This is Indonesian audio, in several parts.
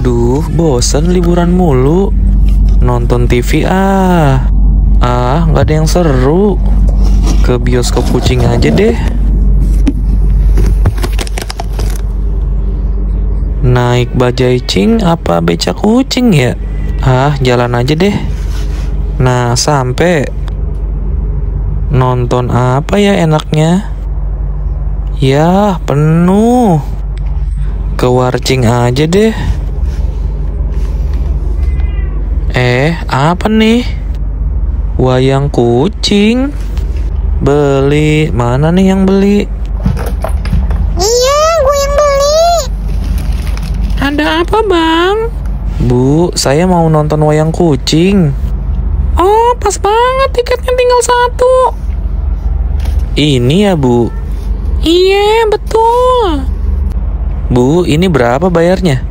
Duh, bosen liburan mulu. Nonton TV ah. Ah, nggak ada yang seru. Ke bioskop kucing aja deh. Naik bajai cing apa becak kucing ya? Ah, jalan aja deh. Nah, sampai nonton apa ya enaknya? Ya, penuh. Ke warcing aja deh. Eh, apa nih? Wayang kucing. Beli, mana nih yang beli? Iya, gue yang beli. Ada apa, Bang? Bu, saya mau nonton wayang kucing. Oh, pas banget tiketnya tinggal satu. Ini ya, Bu. Iya, betul. Bu, ini berapa bayarnya?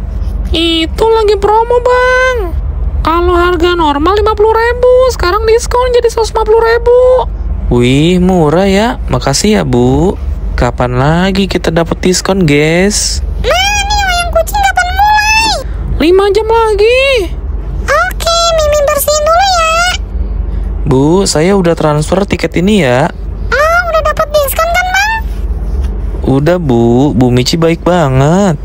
Itu lagi promo, Bang. Kalau harga normal 50.000, sekarang diskon jadi 150.000. Wih, murah ya. Makasih ya, Bu. Kapan lagi kita dapat diskon, guys? Mana nih wayang kucing kapan mulai? 5 jam lagi. Oke, Mimin bersihin dulu ya. Bu, saya udah transfer tiket ini ya. Oh, udah dapat diskon kan, Bang? Udah, Bu. Bu Mici baik banget.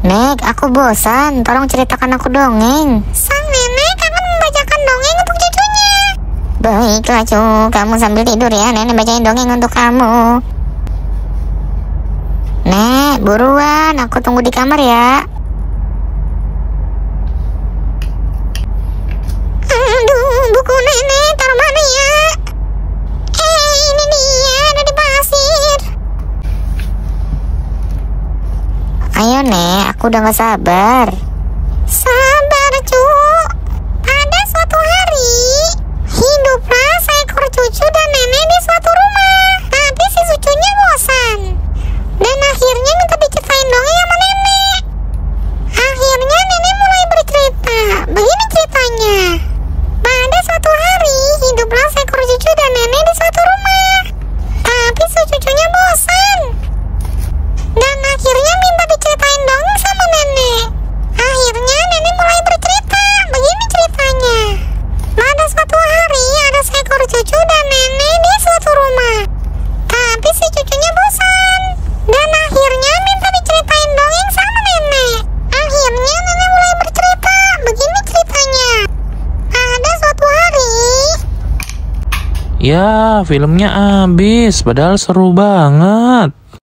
Nek, aku bosan. Tolong ceritakan aku dongeng. Sang nenek akan membacakan dongeng untuk cucunya. Baiklah, cu. Kamu sambil tidur ya. Nenek bacain dongeng untuk kamu. Nek, buruan. Aku tunggu di kamar ya. Ayo nek, aku udah gak sabar. Ya, filmnya habis. Padahal seru banget.